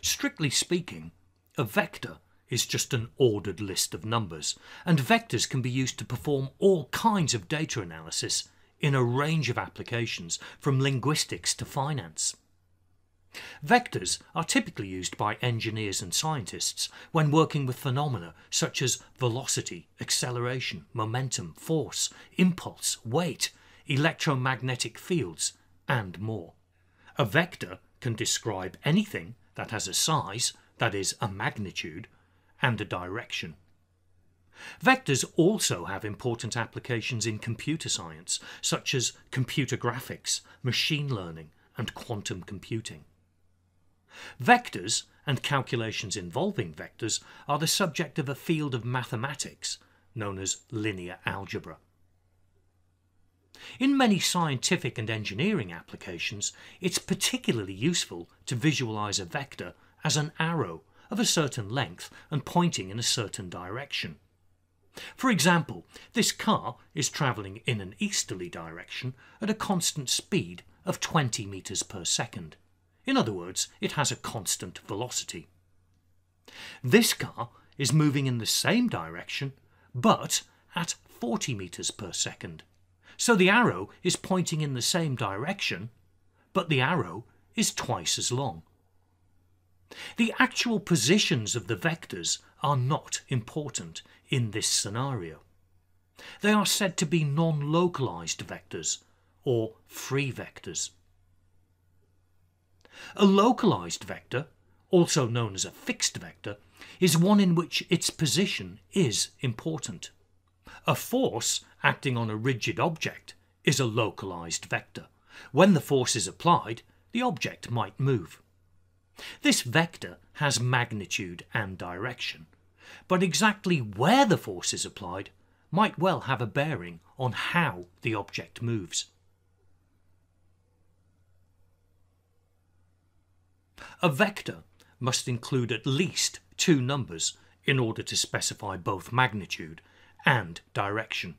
Strictly speaking, a vector is just an ordered list of numbers, and vectors can be used to perform all kinds of data analysis in a range of applications, from linguistics to finance. Vectors are typically used by engineers and scientists when working with phenomena such as velocity, acceleration, momentum, force, impulse, weight, electromagnetic fields, and more. A vector can describe anything that has a size, that is, a magnitude, and a direction. Vectors also have important applications in computer science, such as computer graphics, machine learning, and quantum computing. Vectors and calculations involving vectors are the subject of a field of mathematics known as linear algebra. In many scientific and engineering applications, it's particularly useful to visualize a vector as an arrow of a certain length and pointing in a certain direction. For example, this car is travelling in an easterly direction at a constant speed of 20 metres per second. In other words, it has a constant velocity. This car is moving in the same direction, but at 40 metres per second. So the arrow is pointing in the same direction, but the arrow is twice as long. The actual positions of the vectors are not important in this scenario. They are said to be non-localized vectors, or free vectors. A localized vector, also known as a fixed vector, is one in which its position is important. A force acting on a rigid object is a localized vector. When the force is applied, the object might move. This vector has magnitude and direction, but exactly where the force is applied might well have a bearing on how the object moves. A vector must include at least two numbers in order to specify both magnitude and direction.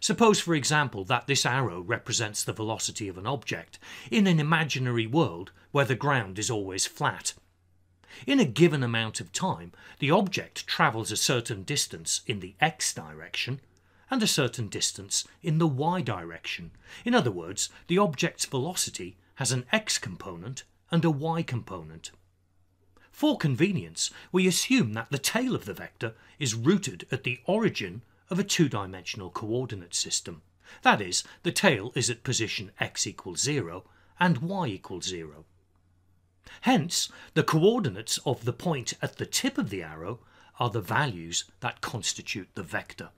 Suppose, for example, that this arrow represents the velocity of an object in an imaginary world where the ground is always flat. In a given amount of time, the object travels a certain distance in the x direction and a certain distance in the y direction. In other words, the object's velocity has an x component and a y component. For convenience, we assume that the tail of the vector is rooted at the origin of a two-dimensional coordinate system. That is, the tail is at position x equals 0 and y equals 0. Hence, the coordinates of the point at the tip of the arrow are the values that constitute the vector.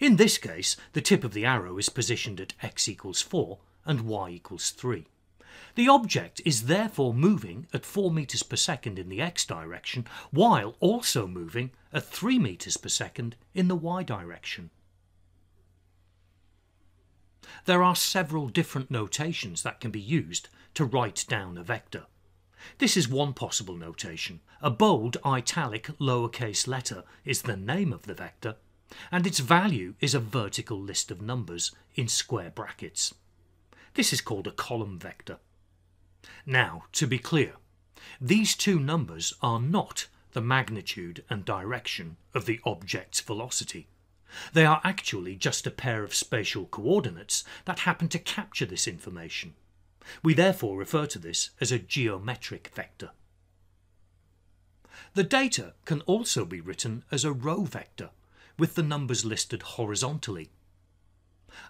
In this case, the tip of the arrow is positioned at x equals 4 and y equals 3. The object is therefore moving at 4 meters per second in the x direction while also moving at 3 meters per second in the y direction. There are several different notations that can be used to write down a vector. This is one possible notation. A bold italic lowercase letter is the name of the vector, and its value is a vertical list of numbers in square brackets. This is called a column vector. Now, to be clear, these two numbers are not the magnitude and direction of the object's velocity. They are actually just a pair of spatial coordinates that happen to capture this information. We therefore refer to this as a geometric vector. The data can also be written as a row vector, with the numbers listed horizontally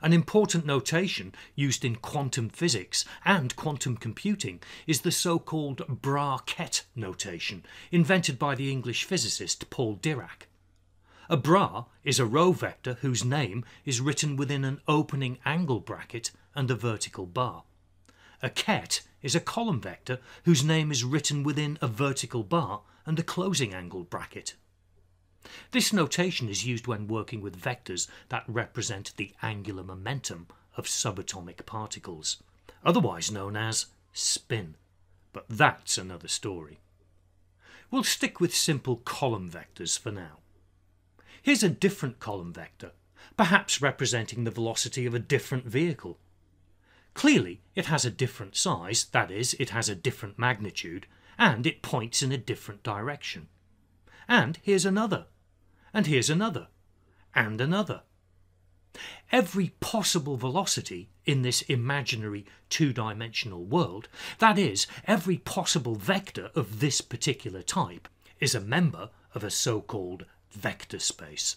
an important notation used in quantum physics and quantum computing is the so-called bra-ket notation, invented by the English physicist Paul Dirac. A bra is a row vector whose name is written within an opening angle bracket and a vertical bar. A ket is a column vector whose name is written within a vertical bar and a closing angle bracket. This notation is used when working with vectors that represent the angular momentum of subatomic particles, otherwise known as spin. But that's another story. We'll stick with simple column vectors for now. Here's a different column vector, perhaps representing the velocity of a different vehicle. Clearly, it has a different size, that is, it has a different magnitude, and it points in a different direction. And here's another, and here's another, and another. Every possible velocity in this imaginary two-dimensional world, that is, every possible vector of this particular type, is a member of a so-called vector space.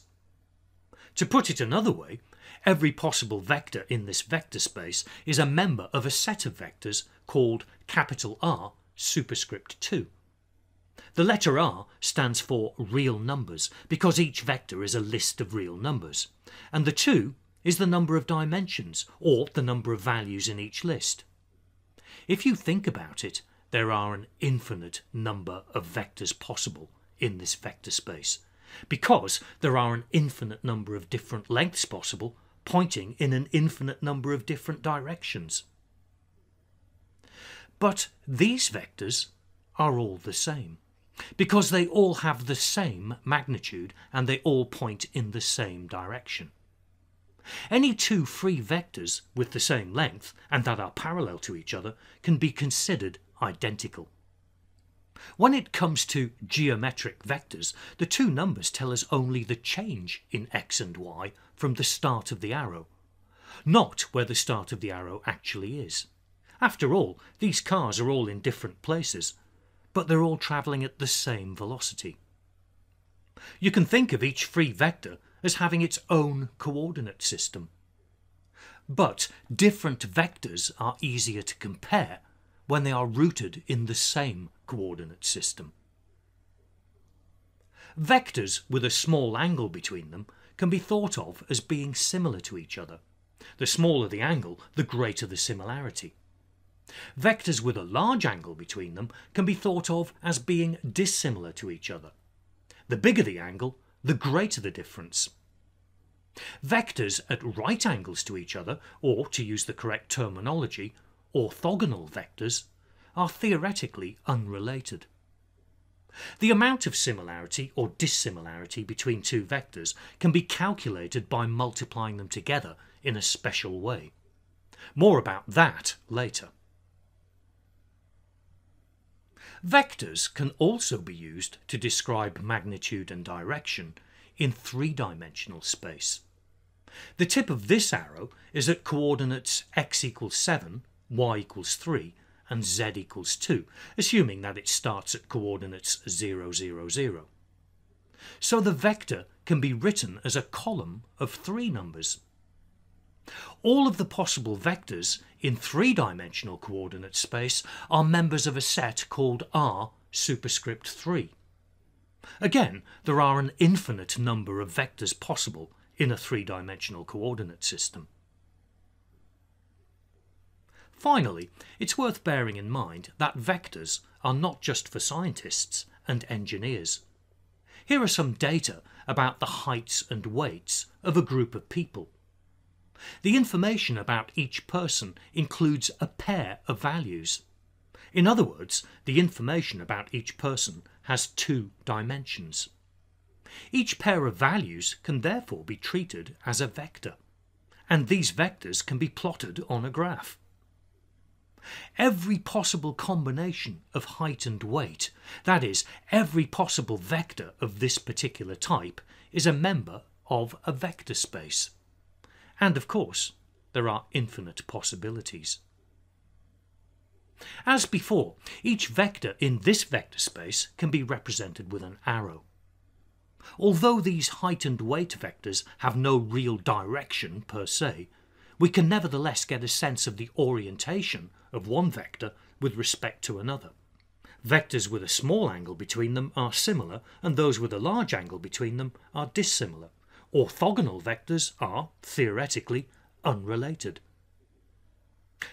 To put it another way, every possible vector in this vector space is a member of a set of vectors called capital R superscript 2. The letter R stands for real numbers because each vector is a list of real numbers, and the 2 is the number of dimensions or the number of values in each list. If you think about it, there are an infinite number of vectors possible in this vector space because there are an infinite number of different lengths possible pointing in an infinite number of different directions. But these vectors are all the same because they all have the same magnitude and they all point in the same direction. Any two free vectors with the same length and that are parallel to each other can be considered identical. When it comes to geometric vectors, the two numbers tell us only the change in x and y from the start of the arrow, not where the start of the arrow actually is. After all, these cars are all in different places, but they're all travelling at the same velocity. You can think of each free vector as having its own coordinate system. But different vectors are easier to compare when they are rooted in the same coordinate system. Vectors with a small angle between them can be thought of as being similar to each other. The smaller the angle, the greater the similarity. Vectors with a large angle between them can be thought of as being dissimilar to each other. The bigger the angle, the greater the difference. Vectors at right angles to each other, or to use the correct terminology, orthogonal vectors, are theoretically unrelated. The amount of similarity or dissimilarity between two vectors can be calculated by multiplying them together in a special way. More about that later. Vectors can also be used to describe magnitude and direction in three-dimensional space. The tip of this arrow is at coordinates x equals 7, y equals 3 and z equals 2, assuming that it starts at coordinates 0, 0, 0. So the vector can be written as a column of three numbers. All of the possible vectors in three-dimensional coordinate space are members of a set called R superscript 3. Again, there are an infinite number of vectors possible in a three-dimensional coordinate system. Finally, it's worth bearing in mind that vectors are not just for scientists and engineers. Here are some data about the heights and weights of a group of people. The information about each person includes a pair of values. In other words, the information about each person has two dimensions. Each pair of values can therefore be treated as a vector, and these vectors can be plotted on a graph. Every possible combination of height and weight, that is, every possible vector of this particular type, is a member of a vector space. And of course, there are infinite possibilities. As before, each vector in this vector space can be represented with an arrow. Although these height and weight vectors have no real direction per se, we can nevertheless get a sense of the orientation of one vector with respect to another. Vectors with a small angle between them are similar and those with a large angle between them are dissimilar. Orthogonal vectors are, theoretically, unrelated.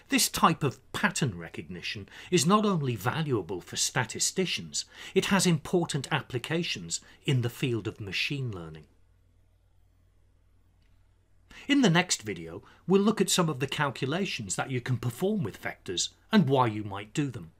This type of pattern recognition is not only valuable for statisticians, it has important applications in the field of machine learning. In the next video, we'll look at some of the calculations that you can perform with vectors and why you might do them.